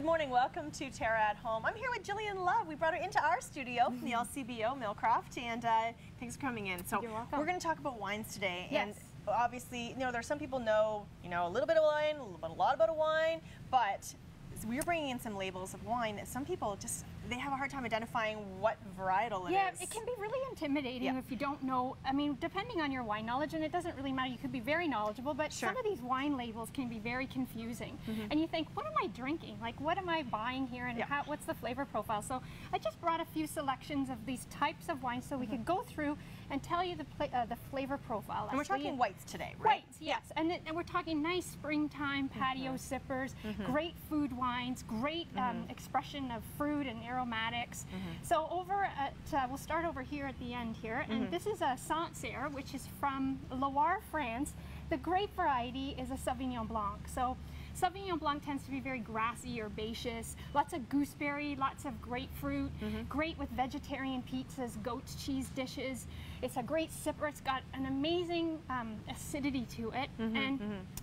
Good morning. Welcome to Terra at Home. I'm here with Gillian Love. We brought her into our studio from the LCBO Millcroft, and uh, thanks for coming in. So You're welcome. we're going to talk about wines today, Yes. and obviously, you know, there's some people know, you know, a little bit of wine, a, little bit, a lot about a wine, but we're bringing in some labels of wine that some people just they have a hard time identifying what varietal it is. yeah, it can be really intimidating Yeah. if you don't know. I mean, depending on your wine knowledge, and it doesn't really matter. You could be very knowledgeable, but Sure. Mm-hmm. some of these wine labels can be very confusing. And you think, what am I drinking? Like, what am I buying here, and Yeah. how, what's the flavor profile? So I just brought a few selections of these types of wines, so we could go through and tell you the uh, the flavor profile. Mm-hmm. and we're talking whites today, right? Whites, yes. And, it, and we're talking nice springtime patio sippers, great food wines, great um, expression of fruit and aromatics. Mm-hmm. So over at, uh, we'll start over here at the end here. And mm-hmm. this is a Sancerre, which is from Loire, France. The grape variety is a Sauvignon Blanc. So Sauvignon Blanc tends to be very grassy, herbaceous, lots of gooseberry, lots of grapefruit, mm-hmm. great with vegetarian pizzas, goat cheese dishes. It's a great sipper. It's got an amazing um, acidity to it. and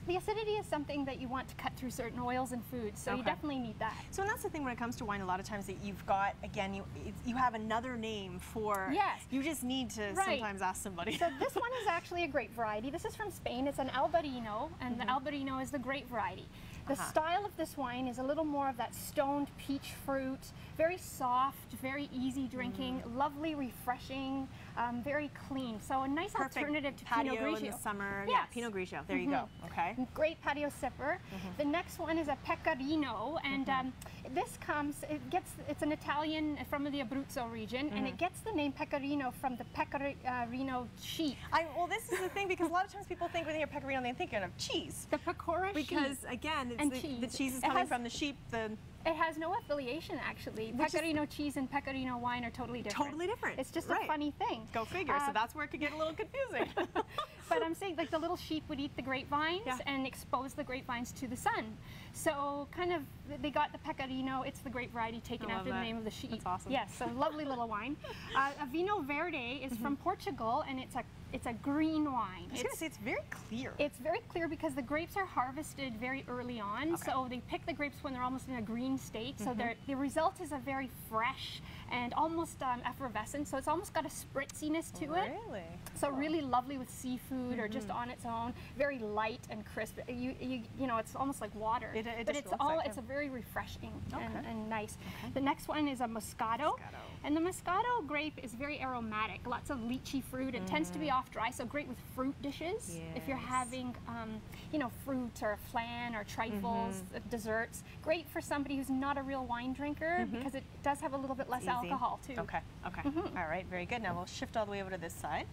the acidity is something that you want to cut through certain oils and foods, so you definitely need that. So and that's the thing when it comes to wine. A lot of times that you've got again, you you have another name for. Yes. You just need to Right. sometimes ask somebody. So this one is actually a grape variety. This is from Spain. It's an Albarino, and the Albarino is the grape variety. The Uh-huh. style of this wine is a little more of that stoned peach fruit, very soft, very easy drinking, lovely, refreshing, um, very clean. So a nice Perfect alternative to patio Pinot Grigio. in the summer. Yeah, Pinot Grigio. There you go. Mm-hmm. Okay. Great patio sipper. Mm-hmm. The next one is a Pecorino, and mm-hmm. um, this comes. It gets. It's an Italian from the Abruzzo region, and it gets the name Pecorino from the Pecorino uh, sheep. I, well, this is the thing because a lot of times people think when they hear pecorino, they think of cheese. The Pecora Because sheep. again, the, cheese. the cheese is coming from the sheep. The It has no affiliation actually. Which is- Pecorino cheese and Pecorino wine are totally different. Totally different, It's just right. a funny thing. go figure. Uh, so that's where it could get a little confusing. But I'm saying like the little sheep would eat the grapevines Yeah. and expose the grapevines to the sun. So kind of they got the Pecorino. It's the grape variety taken after the name of the sheep. That's awesome. Yes, so lovely little wine. Uh, a Vinho Verde is from Portugal and it's a it's a green wine. I was It's- gonna say it's very clear. It's very clear because the grapes are harvested very early on. Okay. So they pick the grapes when they're almost in a green state. So Mm-hmm. the result is a very fresh and almost um, effervescent. So it's almost got a spritziness to it. really. So really lovely with seafood or Mm-hmm. just on its own. Very light and crisp. You you, you know it's almost like water. It- it but it's all like it's a very refreshing and, Okay. and nice. The next one is a Moscato. Moscato. And the Moscato grape is very aromatic. Lots of lychee fruit. It tends to be off dry, so great with fruit dishes. If you're Mm. Having um, you know fruit or flan or trifles, Mm-hmm. uh, desserts. Great for somebody who's not a real wine drinker because it does have a little bit less alcohol too. Okay. Okay. Mm-hmm. All right. Very good. Now we'll shift all the way over to this side.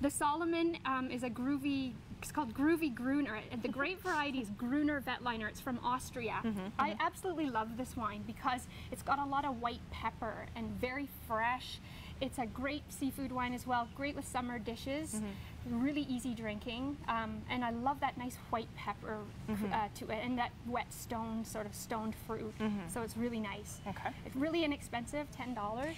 The Salomon um, is a groovy, it's called Groovy Gruner. The grape variety is Gruner Veltliner. It's from Austria. Mm-hmm, I absolutely love this wine because it's got a lot of white pepper and very fresh. It's a great seafood wine as well, great with summer dishes, Mm-hmm. really easy drinking. Um, and I love that nice white pepper Mm-hmm. uh, to it and that wet stone, sort of stoned fruit. So it's really nice. Okay. It's really inexpensive, $10.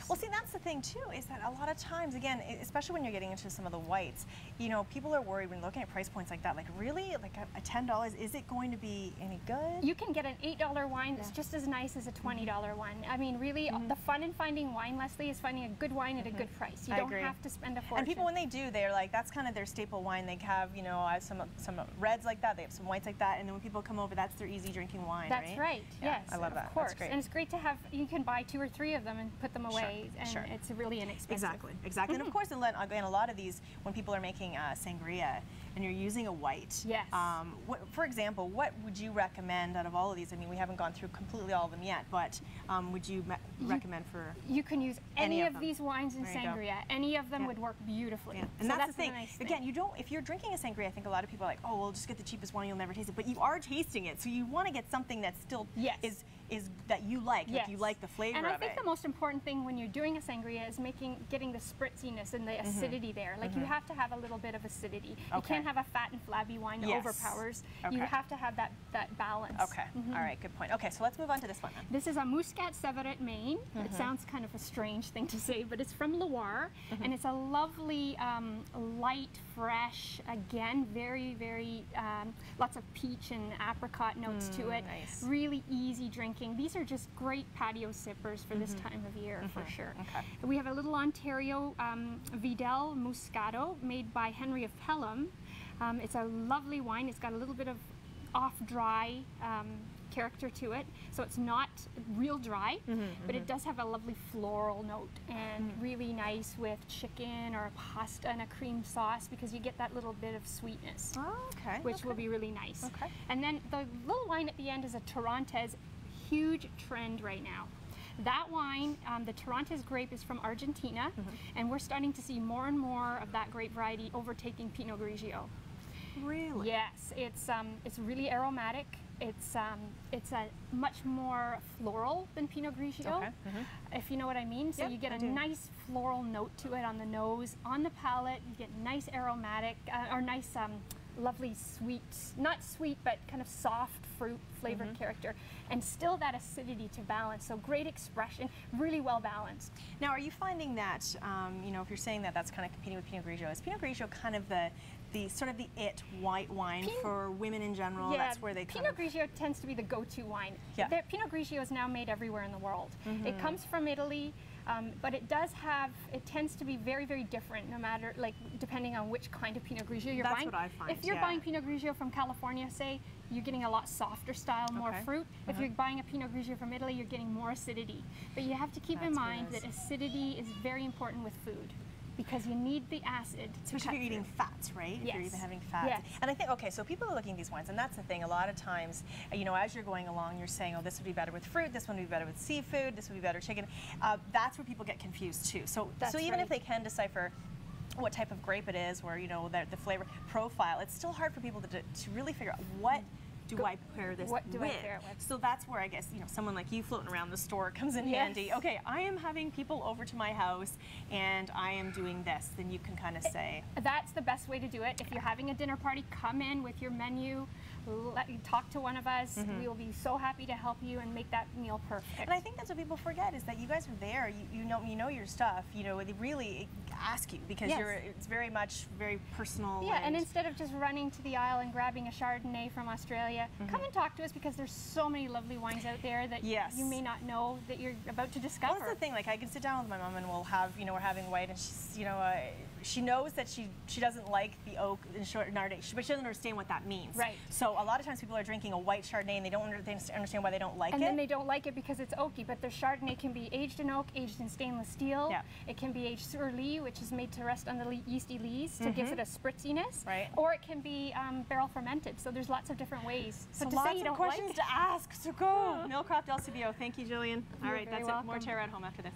Well, see, that's the thing too, is that a lot of times, again, especially when you're getting into some of the whites, you know, people are worried when looking at price points like that. Like, really, like a, a ten dollars, is it going to be any good? You can get an $8 wine that's just as nice as a $20 Mm-hmm. one. I mean, really, the fun in finding wine, Lesley, is finding a good wine at a good price. You Mm-hmm. I don't agree. have to spend a fortune. And people, when they do, they're like, that's kind of their staple wine. They have, you know, I have some some reds like that. They have some whites like that, and then when people come over, that's their easy drinking wine. That's right. Yeah, yes, I love of that. That's course. great. And it's great to have. You can buy two or three of them and put them away, and sure. it's really inexpensive. Exactly, exactly. And of course, and again, a lot of these, when people are making uh, sangria and you're using a white, Yes. Um, what, for example, what would you recommend out of all of these? I mean, we haven't gone through completely all of them yet, but um, would you me- recommend for? You can use Any any, of of, these wines in sangria. Any of them Yeah. would work beautifully. Yeah. So And that's, the thing. nice Again, you don't. If you're drinking a sangria, I think a lot of people are like, "Oh, well, just get the cheapest one. You'll never taste it." But you are tasting it, so you want to get something that still Yes. is is that you like. Like you like the flavor And I think it. the most important thing when you're doing a sangria is making getting the spritziness and the Mm-hmm. acidity there. Like you have to have a little bit of acidity. You can't have a fat and flabby wine that Yes. overpowers. Okay. You have to have that that balance. okay. All right. Good point. Okay. So let's move on to this one then. This is a Muscadet Sèvre et Maine. Mm-hmm. It sounds kind of a strange thing to say, but it's from Loire, Mm-hmm. and it's a lovely, um, light, fresh, again, very, very, um, lots of peach and apricot notes to it. Mm, nice. Really easy drinking. Drinking. These are just great patio sippers for this time of year, for sure. Mm-hmm. Okay. We have a little Ontario um, Vidal Muscato made by Henry of Pelham. Um, it's a lovely wine. It's got a little bit of off dry um, character to it, so it's not real dry, Mm-hmm, but it does have a lovely floral note and really nice with chicken or pasta and a cream sauce because you get that little bit of sweetness Oh, okay. which okay. will be really nice. Okay. And then the little wine at the end is a Torrontés, huge trend right now. That wine, um, the Torrontés grape, is from Argentina, Mm-hmm. and we're starting to see more and more of that grape variety overtaking Pinot Grigio. Really? Yes, it's um, it's really aromatic. It's um, it's a much more floral than Pinot Grigio, Okay, mhm. if you know what I mean. So Yep, you get I a do. nice floral note to it on the nose, on the palate. You get nice aromatic uh, or nice, um, lovely sweet, not sweet, but kind of soft fruit flavored Mm-hmm. character, and still that acidity to balance. So great expression, really well balanced. Now, are you finding that, um, you know, if you're saying that that's kind of competing with Pinot Grigio, is Pinot Grigio kind of the, the sort of the it white wine Pin- for women in general? Yeah, that's where they kind Pinot of. Grigio tends to be the go-to wine. Yeah. There- Pinot Grigio is now made everywhere in the world. Mm-hmm. It comes from Italy, um, but it does have. It tends to be very, very different, no matter like depending on which kind of Pinot Grigio you're That's buying. what I find, If you're yeah. buying Pinot Grigio from California, say, you're getting a lot softer style, more Okay. fruit. If you're buying a Pinot Grigio from Italy, you're getting more acidity. But you have to keep in That's it mind that acidity is very important with food because you need the acid. to Especially cut if you're eating through. fats, right? If you're Yes. even having fats. Yes. And I think, okay, so people are looking at these wines, and that's the thing. A lot of times, uh, you know, as you're going along, you're saying, oh, this would be better with fruit, this one would be better with seafood, this would be better chicken. Uh, that's where people get confused too. So, That's so even if they can decipher what type of grape it is, where, you know, the, the flavor profile, it's still hard for people to, to really figure out what do I pair this What do I pair it with? So that's where I guess you know someone like you floating around the store comes in Yes. handy. Okay, I am having people over to my house, and I am doing this. Then you can kind of say, That's the best way to do it. If you're having a dinner party, come in with your menu, let you talk to one of us. Mm-hmm. We will be so happy to help you and make that meal perfect. And I think that's what people forget is that you guys are there. You, you know you know your stuff. You know they really ask you because Yes. you're it's very much very personal. yeah, and instead of just running to the aisle and grabbing a Chardonnay from Australia, come and talk to us because there's so many lovely wines out there that Mm-hmm. Yes. you may not know that you're about to Well, discover. that's the thing. Like I can sit down with my mom and we'll have you know we're having white and she's you know uh, she knows that she she doesn't like the oak and Chardonnay, but she doesn't understand what that means. Right. So a lot of times people are drinking a white Chardonnay and they don't under- they understand why they don't like and it. And then they don't like it because it's oaky, but their Chardonnay can be aged in oak, aged in stainless steel. Yeah. It can be aged sur lie, which is made to rest on the le- yeasty lees to give it a spritziness. Right. Or it can be um, barrel fermented. So there's lots of different ways. So, So to lots say you of don't questions like to ask. So go. Millcroft LCBO. Thank you, Gillian. All You're right, very that's it. More welcome. Terra at home after this.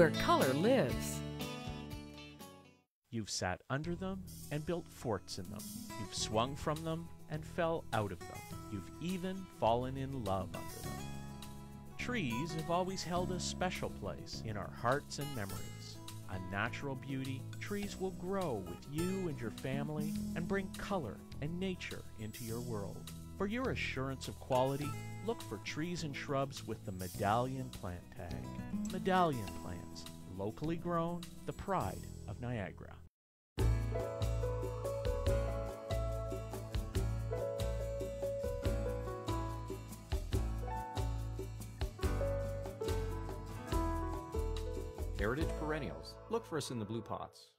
Where color lives. You've sat under them and built forts in them. You've swung from them and fell out of them. You've even fallen in love under them. Trees have always held a special place in our hearts and memories. A natural beauty, trees will grow with you and your family and bring color and nature into your world. For your assurance of quality, look for trees and shrubs with the Medallion plant tag. Medallion locally grown, the pride of Niagara. Heritage Perennials. Look for us in the blue pots.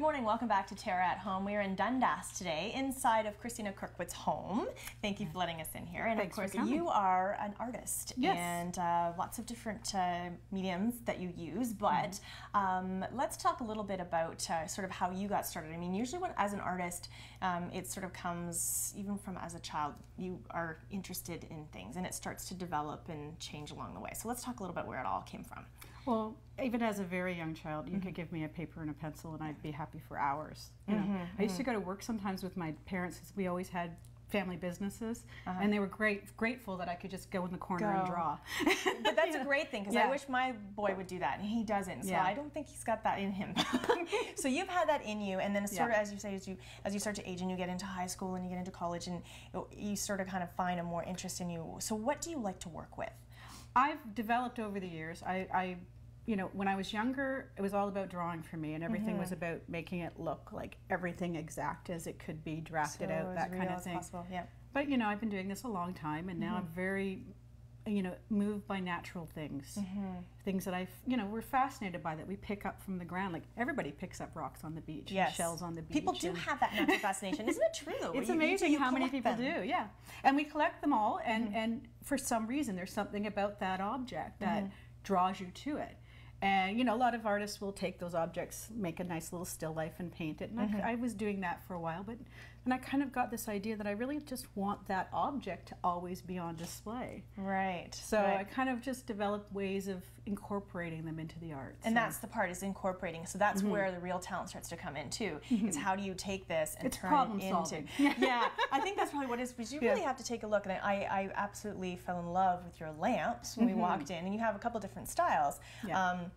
Good morning. Welcome back to Terra at Home. We are in Dundas today, inside of Kristina Kirkwood's home. Thank you for letting us in here. And Thanks of course, you are an artist Yes. and uh, lots of different uh, mediums that you use. But Mm-hmm. um, let's talk a little bit about uh, sort of how you got started. I mean, usually when as an artist, um, it sort of comes even from as a child. You are interested in things, and it starts to develop and change along the way. So let's talk a little bit where it all came from. Well, even as a very young child, you could mm-hmm. give me a paper and a pencil, and I'd be happy for hours. You know, mm-hmm, I used to mm-hmm. go to work sometimes with my parents because we always had family businesses, uh-huh. and they were great grateful that I could just go in the corner and draw. But that's a great thing because I wish my boy would do that, and he doesn't. So Yeah. I don't think he's got that in him. so you've had that in you, and then sort Yeah. of as you say, as you as you start to age and you get into high school and you get into college, and you sort of kind of find a more interest in you. So what do you like to work with? I've developed over the years. I, I, you know, when I was younger, it was all about drawing for me, and everything was Mm-hmm. about making it look like everything exact as it could be drafted So out, that kind of thing. possible. Yeah. But you know, I've been doing this a long time, and now I'm Mm-hmm. very, you know, moved by natural things, Mm-hmm. things that I, you know, we're fascinated by that we pick up from the ground. Like everybody picks up rocks on the beach, Yes. shells on the beach. People do have that natural fascination, isn't it true? it's You- you- amazing you how many people them. Mm-hmm. do yeah and we collect them all and and for some reason there's something about that object that Mm-hmm. draws you to it and you know a lot of artists will take those objects make a nice little still life and paint it and Mm-hmm. I, I was doing that for a while but and i kind of got this idea that i really just want that object to always be on display Right. so i kind of just developed ways of incorporating them into the art And So that's the part is incorporating. So that's mm-hmm. where the real talent starts to come in too. Mm-hmm. Is how do you take this and It's turn it into? solving. yeah, I think that's probably what it is. Because you Yeah. really have to take a look. And I, I absolutely fell in love with your lamps when we mm-hmm. walked in. And you have a couple different styles. Yeah. Um,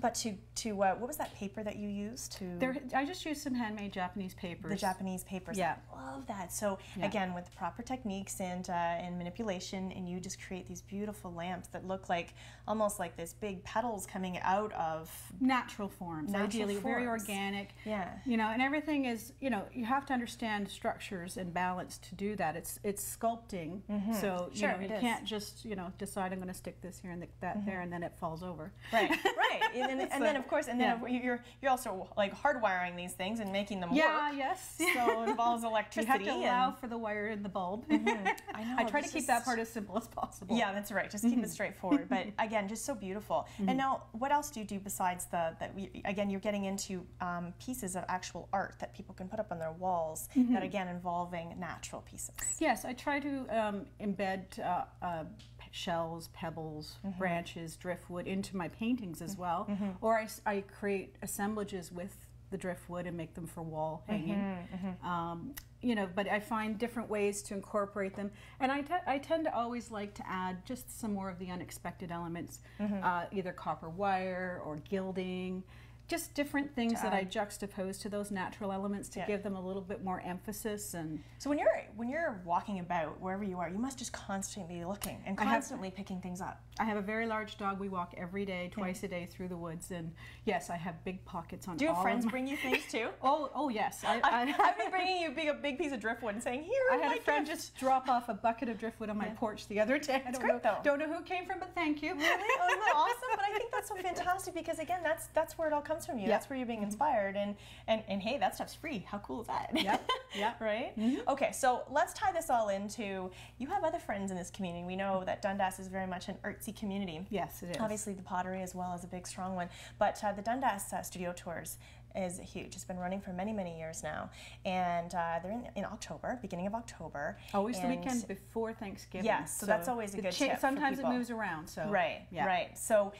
but to to uh, what was that paper that you used to? there i just used some handmade japanese papers the Japanese papers. Yeah. I love that. So Yeah. again, with the proper techniques and uh, and manipulation, and you just create these beautiful lamps that look like almost like this big petals coming out of natural forms Natural ideally very organic Yeah. you know and everything is you know you have to understand structures and balance to do that it's it's sculpting so you Sure, know you is. can't just you know decide i'm going to stick this here and th- that there and then it falls over Right, right, and then, and then of course, and then yeah. you're you're also like hardwiring these things and making them yeah work. Yeah, yes So it involves you electricity. have to allow for the wire in the bulb I know. i try to keep that part as simple as possible Yeah, that's right. Just keep it straightforward. But again, just so beautiful. And now, what else do you do besides the that? We, again, you're getting into um, pieces of actual art that people can put up on their walls. That again involving natural pieces. Yes, I try to um, embed uh, uh, shells, pebbles, Mm-hmm. branches, driftwood into my paintings as well. Or I create assemblages with the driftwood and make them for wall hanging. Mm-hmm, Um, you know, but I find different ways to incorporate them, and I, te- I tend to always like to add just some more of the unexpected elements, Mm-hmm. uh, either copper wire or gilding, just different things that I juxtapose to those natural elements to Yeah. give them a little bit more emphasis and So when you're when you're walking about wherever you are, you must just constantly be looking and I have- constantly picking things up. I have a very large dog. We walk every day, twice a day through the woods, and yes, I have big pockets on. Do your friends bring you things too? Oh, oh yes. I, I've been bringing you a big, a big piece of driftwood and saying, "Here, I had a friend gift." just drop off a bucket of driftwood on my porch the other day. I don't great, know, though. don't know who it came from, but thank you. Really? Oh, isn't that awesome? But I think that's so fantastic because again, that's that's where it all comes from you. Yeah. That's where you're being inspired, and and and hey, that stuff's free. How cool is that? Yeah. Yeah. right. Okay, so let's tie this all into. You have other friends in this community. We know that Dundas is very much an artsy community. Yes, it is. Obviously, the pottery as well is a big, strong one. But uh, the Dundas uh, Studio Tours is huge. It's been running for many, many years now, and uh, they're in, in October, beginning of October. Always the weekend before Thanksgiving. Yes, so that's always a good cha- tip Sometimes it moves around. So Right, yeah. right. So,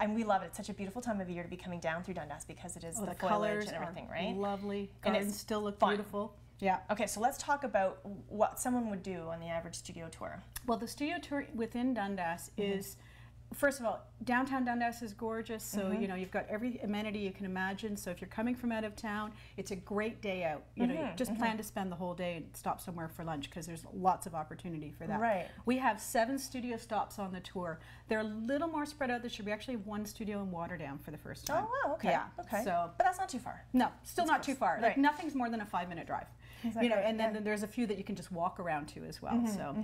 and we love it. It's such a beautiful time of year to be coming down through Dundas because it is Oh, the, the foliage colors and everything, right? lovely. And Gardens it's still look fun. beautiful. Yeah. Okay, so let's talk about what someone would do on the average studio tour. Well, the studio tour within Dundas Mm-hmm. is, first of all, downtown Dundas is gorgeous. So Mm-hmm. you know you've got every amenity you can imagine. So if you're coming from out of town, it's a great day out. You know, you Mm-hmm, just plan to spend the whole day and stop somewhere for lunch because there's lots of opportunity for that. Right. We have seven studio stops on the tour. They're a little more spread out this year. We actually have one studio in Waterdown for the first time. Oh, wow, okay. Yeah. Okay. So but that's not too far. no, still not too close. far. Like Right. nothing's more than a five minute drive. Exactly, You know, and then yeah. there's a few that you can just walk around to as well. so.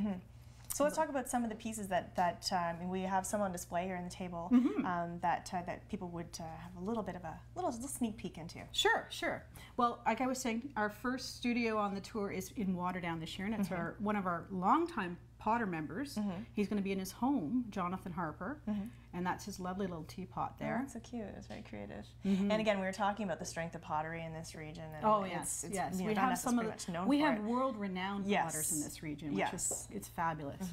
So let's talk about some of the pieces that that um, we have some on display here on the table Mm-hmm. um, that uh, that people would uh, have a little bit of a little, little sneak peek into. Sure, sure. Well, like I was saying, our first studio on the tour is in Waterdown this year, and it's our one of our longtime Potter members. Mm-hmm. He's going to be in his home, Jonathan Harper, mm-hmm. and that's his lovely little teapot Oh, there. that's so cute. It's very creative. Mm-hmm. And again, we were talking about the strength of pottery in this region. And Oh it's, yes, it's, yes. you know, we have some of the, much known we have world-renowned Yes. potters in this region, which Yes. Mm-hmm. is it's fabulous.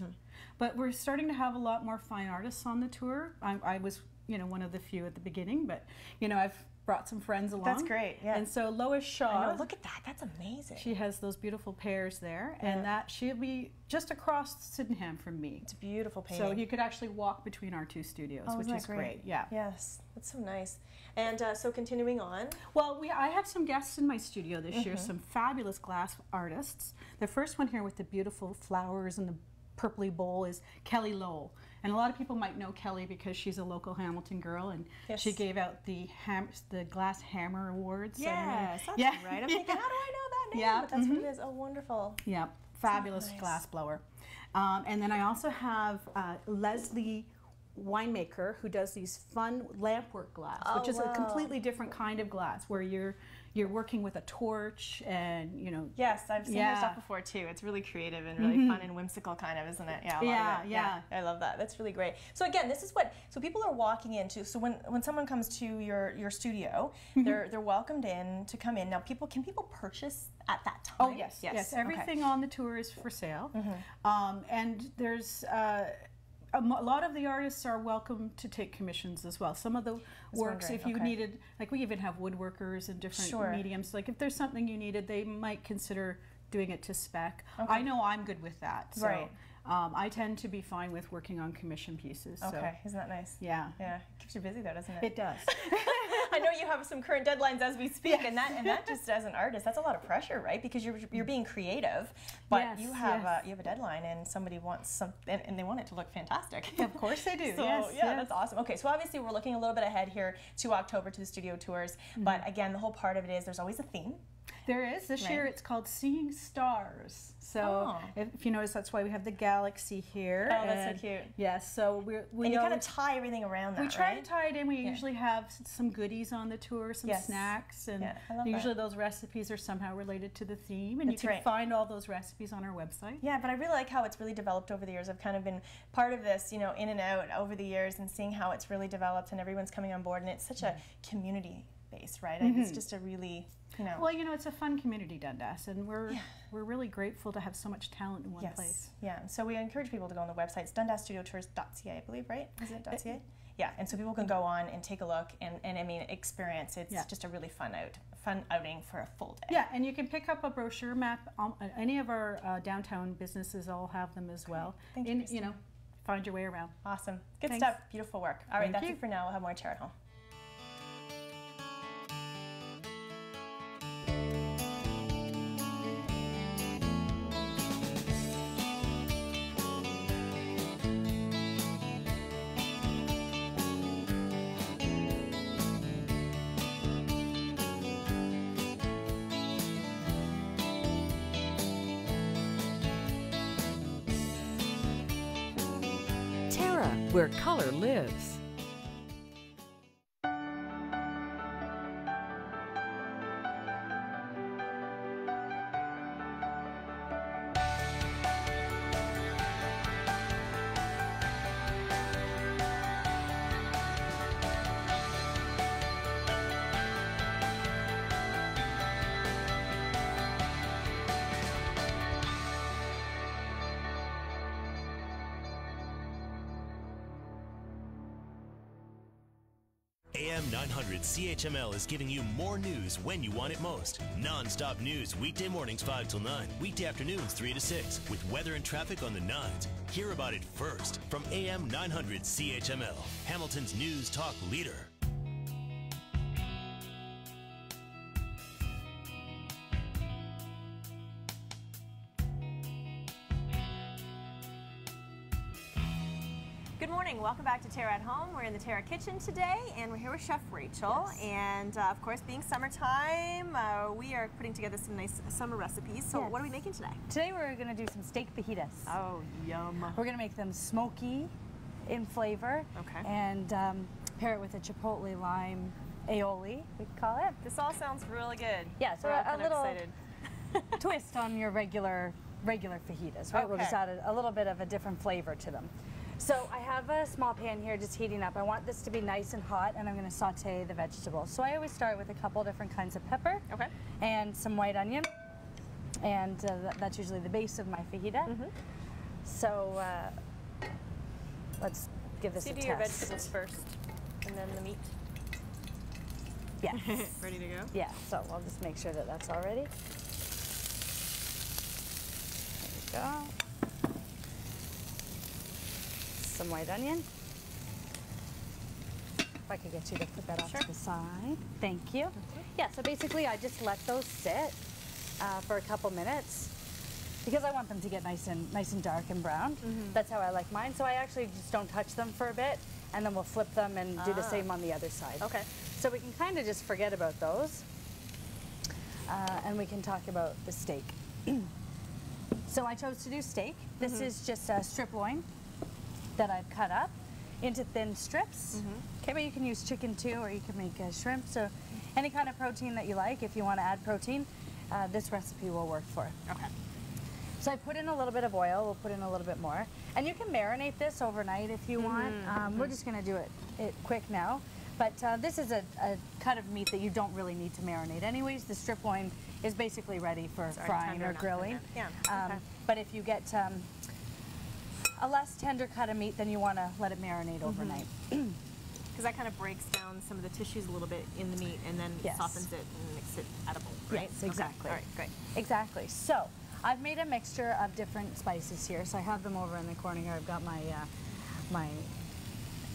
but we're starting to have a lot more fine artists on the tour. I, I was, you know, one of the few at the beginning, but you know, I've brought some friends along. That's great, yeah. And so Lois Shaw, know, look at that. That's amazing. she has those beautiful pears there, Yeah. and that she'll be just across Sydenham from me. it's a beautiful painting. So you could actually walk between our two studios, Oh, which is that great. Yeah. Yes, that's so nice. And uh, so continuing on. Well, we, I have some guests in my studio this year, Mm-hmm. some fabulous glass artists. The first one here with the beautiful flowers and the purpley bowl is Kelly Lowell. And a lot of people might know Kelly because she's a local Hamilton girl and she gave out the ham, the Glass Hammer Awards. Yes, that's Yeah. right. I'm thinking, how do I know that name? Yeah, But that's what it is. Oh, wonderful. Yeah, fabulous nice. glass blower. Um, and then I also have uh, Leslie winemaker who does these fun lampwork glass, which Oh, is a completely different kind of glass where you're you're working with a torch and you know Yes, I've seen your Yeah. Mm-hmm. stuff before too. It's really creative and really fun and whimsical, kind of, isn't it? Yeah, Yeah, it. yeah. I love that. That's really great. So again, this is what so people are walking into. So when when someone comes to your your studio, Mm-hmm. they're they're welcomed in to come in. Now, people can people purchase at that time? Oh yes, yes. yes. okay. Mm-hmm. Everything on the tour is for sale, um, and there's. Uh, a lot of the artists are welcome to take commissions as well. Some of the works, if you okay. needed, like we even have woodworkers and different Sure. mediums. Like if there's something you needed, they might consider doing it to spec. I know I'm good with that. So, Right. Um, I tend to be fine with working on commission pieces. So, Okay, isn't that nice? yeah. Yeah, It keeps you busy though, doesn't it? It does. I know you have some current deadlines as we speak, and that and that just as an artist, that's a lot of pressure, right? Because you're you're being creative, but Yes, you have yes. a, you have a deadline, and somebody wants some, and, and they want it to look fantastic. Of course they do, So yes, yeah, yes. that's awesome. Okay, so obviously we're looking a little bit ahead here to October to the studio tours, Mm-hmm. but again, the whole part of it is there's always a theme. There is. This year it's called Seeing Stars. So Oh. if, if you notice, that's why we have the galaxy here. Oh, that's so cute. Yes. So we're, we And you kind of tie everything around that, we try right? to tie it in. We usually have some goodies on the tour, some Yes. snacks, and Yeah, love that. usually those recipes are somehow related to the theme. And That's you can right. find all those recipes on our website. Yeah, but I really like how it's really developed over the years. I've kind of been part of this, you know, in and out over the years and seeing how it's really developed and everyone's coming on board and it's such a community base, right? And It's mm-hmm. just a really, you know, Well, you know, it's a fun community, Dundas, and we're we're really grateful to have so much talent in one yes. place. Yeah, so we encourage people to go on the website. It's dundasstudiotours.ca, I believe, right? Is it .ca? Yeah, and so people can go on and take a look and, and I mean, experience. It's Yeah. just a really fun out, fun outing for a full day. Yeah, and you can pick up a brochure map. Um, any of our uh, downtown businesses all have them as well. Thank you, In- Christine. know, find your way around. Awesome. Good Thanks. stuff. Beautiful work. All right, Thank that's you. it for now. We'll have more Terra at home. Where color lives. AM 900 CHML is giving you more news when you want it most. Non-stop news weekday mornings 5 till 9, weekday afternoons 3 to 6, with weather and traffic on the 9s. Hear about it first from AM 900 CHML, Hamilton's news talk leader. Terra at Home. We're in the Terra kitchen today, and we're here with Chef Rachel. And uh, of course, being summertime, uh, we are putting together some nice summer recipes. So, Yes. what are we making today? Today we're going to do some steak fajitas. Oh, yum. We're going to make them smoky in flavor. Okay. And um, pair it with a chipotle lime aioli, we call it. This all sounds really good. Yeah, so We're a, a little excited. twist on your regular regular fajitas, right? Okay. We'll just add a, a little bit of a different flavor to them. So I have a small pan here just heating up. I want this to be nice and hot and I'm going to saute the vegetables. So I always start with a couple different kinds of pepper Okay. and some white onion. And uh, that's usually the base of my fajita. Mm-hmm. So uh, Let's give this So you a do your vegetables first, and then the meat. Yes. Ready to go? yeah, so I'll just make sure that that's all ready. There we go. Some white onion. If I could get you to put that off Sure. to the side. Thank you. Yeah, so basically I just let those sit uh, for a couple minutes because I want them to get nice and nice and dark and brown. Mm-hmm. That's how I like mine. So I actually just don't touch them for a bit and then we'll flip them and do the Ah. same on the other side. Okay. So we can kind of just forget about those uh, and we can talk about the steak. so I chose to do steak. This Mm-hmm. is just a strip loin that I've cut up into thin strips. Mm-hmm. Okay, but you can use chicken too, or you can make uh, shrimp. So any kind of protein that you like, if you want to add protein, uh, this recipe will work for. Okay. So I put in a little bit of oil. We'll put in a little bit more, and you can marinate this overnight if you want. Mm-hmm, Um, We're just going to do it, it quick now. But uh, this is a, a cut of meat that you don't really need to marinate. Anyways, the strip loin is basically ready for frying or grilling. Yeah, Um, okay. But if you get um, a less tender cut of meat, then you want to let it marinate Mm-hmm. overnight. Because that kind of breaks down some of the tissues a little bit in the meat, and then Yes. softens it and makes it edible. Right? Yes, Okay. exactly. All right. Great. Exactly. So I've made a mixture of different spices here. So I have them over in the corner here. I've got my uh, my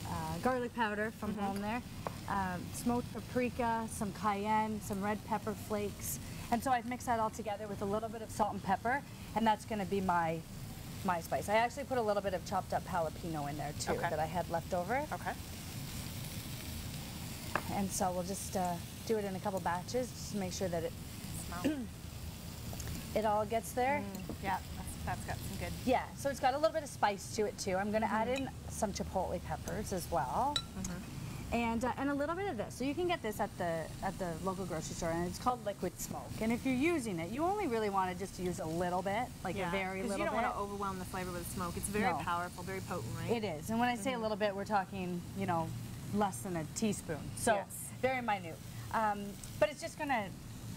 uh, garlic powder from home there, um, smoked paprika, some cayenne, some red pepper flakes, and so I've mixed that all together with a little bit of salt and pepper, and that's going to be my my spice. I actually put a little bit of chopped up jalapeno in there too Okay. that I had left over, Okay. and so we'll just uh, do it in a couple batches just to make sure that it it all gets there. Mm, yeah, that's, that's got some good. Yeah, so it's got a little bit of spice to it too. I'm going to add mm. in some chipotle peppers as well, mm-hmm. And uh, and a little bit of this. So you can get this at the at the local grocery store, and it's called liquid smoke. And if you're using it, you only really want to just use a little bit, like yeah. a very little. Because you don't bit. want to overwhelm the flavor with smoke. It's very No. powerful, very potent, right? It is, and when I say a little bit, we're talking, you know, less than a teaspoon. So Yes. very minute. Um, but it's just going to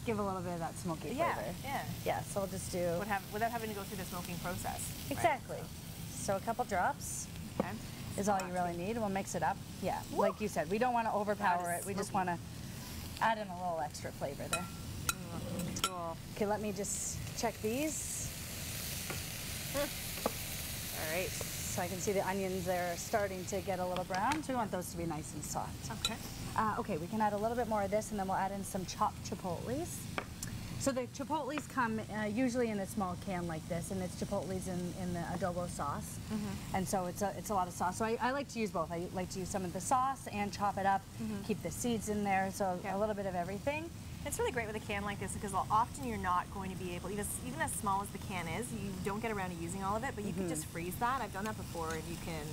give a little bit of that smoky Yeah. flavor. Yeah. Yeah. So we'll just do have, without having to go through the smoking process. right? exactly. So a couple drops. Okay. Is all you really need. We'll mix it up. Yeah, like you said, we don't want to overpower it. We just want to add in a little extra flavor there. Cool. Okay, let me just check these. All right. So I can see the onions there are starting to get a little brown. So we want those to be nice and soft. Okay. Uh, okay, we can add a little bit more of this and then we'll add in some chopped chipotles. So the chipotles come uh, usually in a small can like this, and it's chipotles in, in the adobo sauce. Mm-hmm. And so it's a, it's a lot of sauce. So I, I like to use both. I like to use some of the sauce and chop it up, mm-hmm. keep the seeds in there, so Yeah. a little bit of everything. It's really great with a can like this because often you're not going to be able, even, even as small as the can is, you don't get around to using all of it, but you can mm-hmm. just freeze that. I've done that before and you can,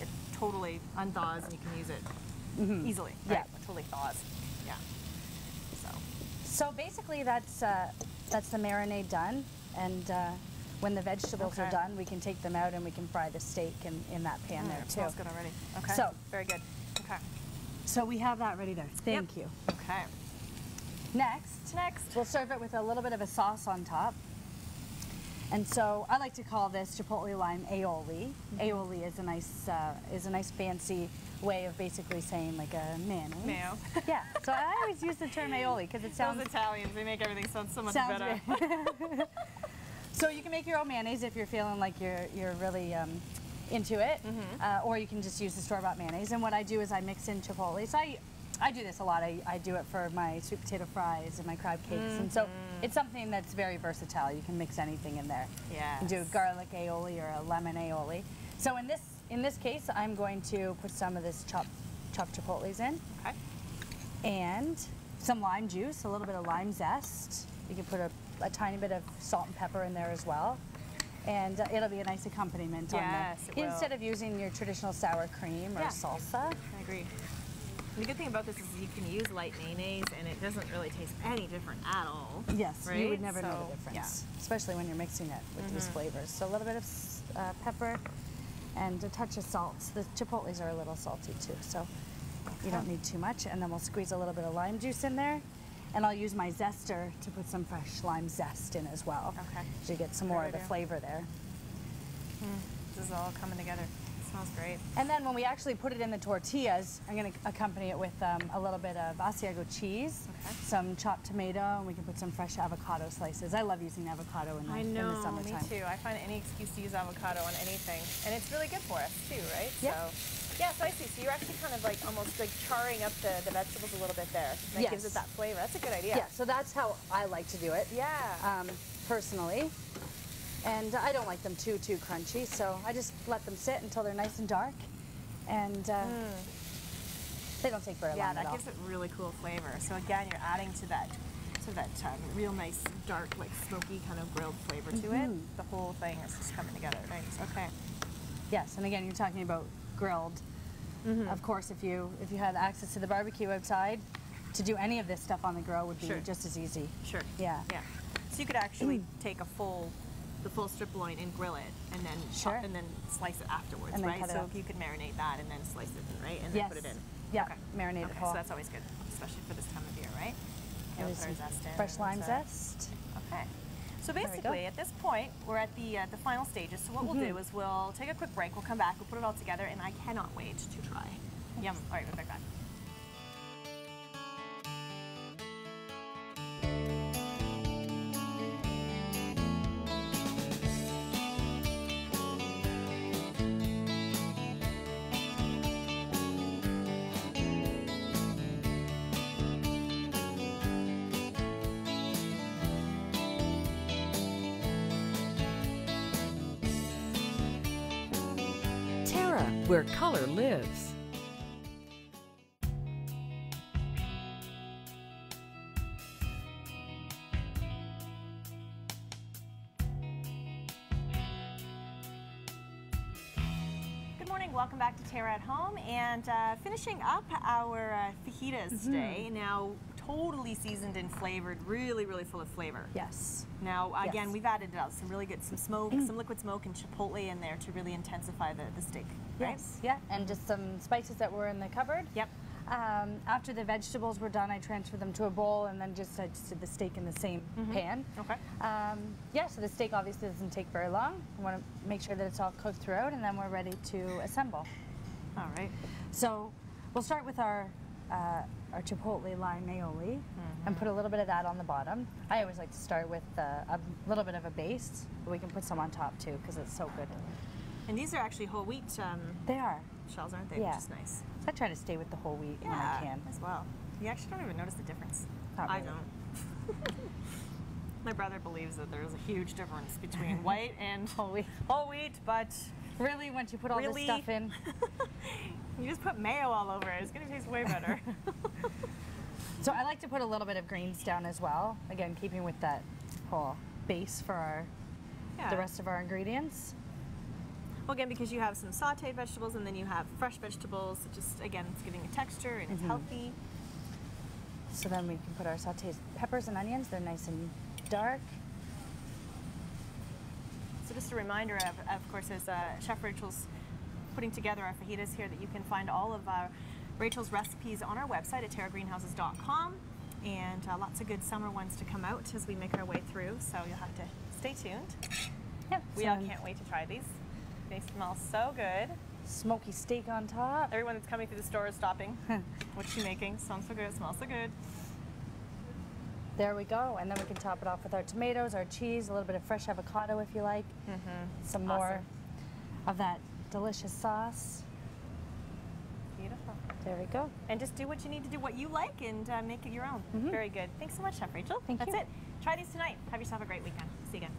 it totally unthaws and you can use it easily. Yeah. It totally thaws. Yeah. So, So basically, that's uh, that's the marinade done, and uh, when the vegetables are done, we can take them out and we can fry the steak in, in that pan Mm, there it too. smells good already. Okay. So- very good. Okay. So we have that ready there. Thank you. Okay. Next, Next. we'll serve it with a little bit of a sauce on top. And so I like to call this chipotle lime aioli. Mm-hmm. Aioli is a nice uh, is a nice fancy way of basically saying like a mayonnaise. Mayo. Yeah. So I always use the term aioli because it sounds Those Italians, they make everything sound so much sounds better. so you can make your own mayonnaise if you're feeling like you're you're really um, into it, Mm-hmm. uh, or you can just use the store-bought mayonnaise. And what I do is I mix in chipotle. So I I do this a lot. I, I do it for my sweet potato fries and my crab cakes, and so Mm-hmm. it's something that's very versatile. You can mix anything in there. Yeah. You can do Yes. garlic aioli or a lemon aioli. So in this in this case, I'm going to put some of this chopped chopped chipotles in Okay. and some lime juice, a little bit of lime zest. You can put a, a tiny bit of salt and pepper in there as well. And uh, it'll be a nice accompaniment Yes, it. Instead of using your traditional sour cream or Yeah. salsa. I agree. The good thing about this is you can use light mayonnaise and it doesn't really taste any different at all. Yes, right? you would never know the difference, yeah. Mm-hmm. especially when you're mixing it with these flavors. So a little bit of uh, pepper and a touch of salt. The chipotles are a little salty too, so you don't need too much. And then we'll squeeze a little bit of lime juice in there. And I'll use my zester to put some fresh lime zest in as well. Okay. So you get some more of the flavor hmm. idea. flavor is all coming together. Smells great. And then when we actually put it in the tortillas, I'm going to accompany it with um, a little bit of Asiago cheese, Okay. some chopped tomato, and we can put some fresh avocado slices. I love using avocado in the, I in know, the summertime. me too. I find any excuse to use avocado on anything, and it's really good for us too, right? Yeah. So, yeah, so I see. So you're actually kind of like almost like charring up the, the vegetables a little bit there. That gives it that flavor. That's a good idea. Yeah, so that's how I like to do it. Yeah. um, personally. And I don't like them too, too crunchy, so I just let them sit until they're nice and dark. And uh, they don't take very yeah, long that at all. gives it really cool flavor. So again, you're adding to that to that um, real nice dark, like smoky kind of grilled flavor to Mm-hmm. it. The whole thing is just coming together. Nice. Okay. Yes, and again, you're talking about grilled. Mm-hmm. Of course, if you if you had access to the barbecue outside, to do any of this stuff on the grill would be Sure. just as easy. Sure. Yeah. Yeah. So you could actually take a full, the full strip loin and grill it, and then chop- Sure. and then slice it afterwards, And right? it so you could marinate that and then slice it, right? And then Yes. put it in. Yeah, Okay. marinate it whole. so that's always good, especially for this time of year, right? Yeah, Maybe our zest in fresh lime zest. Okay. So basically, at this point, we're at the uh, the final stages. So what we'll Mm-hmm. do is we'll take a quick break. We'll come back. We'll put it all together, and I cannot wait to try. Yum. All right, we'll be back. Where color lives. Good morning. Welcome back to Terra at Home, and uh, finishing up our uh, fajitas Mm-hmm. today. Now, totally seasoned and flavored, really, really full of flavor. Yes. Now, again, Yes. Mm. we've added uh, some really good, some smoke, some liquid smoke, and chipotle in there to really intensify the, the steak. Right? Yes. Yeah, and just some spices that were in the cupboard. Yep. Um, after the vegetables were done, I transferred them to a bowl, and then just I just did the steak in the same pan. Okay. Um, yeah, so the steak obviously doesn't take very long. I want to make sure that it's all cooked throughout, and then we're ready to assemble. All right. So we'll start with our uh, our chipotle lime aioli, and put a little bit of that on the bottom. I always like to start with uh, a little bit of a base, but we can put some on top too because it's so good. And these are actually whole wheat um, They are. shells, aren't they? Yeah. Which is nice. So I try to stay with the whole wheat when Yeah, I can. as well. You actually don't even notice the difference. Not I don't. My brother believes that there is a huge difference between white and Whole wheat. whole wheat, but Really, once you put all Really? this stuff in, you just put mayo all over it. It's gonna taste way better. So I like to put a little bit of greens down as well. Again, keeping with that whole base for our yeah. the rest of our ingredients. Well, again, because you have some sautéed vegetables and then you have fresh vegetables. Just again, it's giving a texture and it's mm-hmm. healthy. So then we can put our sauteed peppers and onions. They're nice and dark. So just a reminder of, of course, as uh, Chef Rachel's putting together our fajitas here, that you can find all of uh, Rachel's recipes on our website at terragreenhouses.com, and uh, lots of good summer ones to come out as we make our way through. So you'll have to stay tuned. Yep. We so all can't wait to try these. They smell so good. Smoky steak on top. Everyone that's coming through the store is stopping. What's she making? Smells so good. Smells so good. There we go. And then we can top it off with our tomatoes, our cheese, a little bit of fresh avocado if you like. Some more of that delicious sauce. Beautiful. There we go. And just do what you need to do, what you like, and uh, make it your own. Very good. Thanks so much, Chef Rachel. Thank That's you. it. Try these tonight. Have yourself a great weekend. See you again.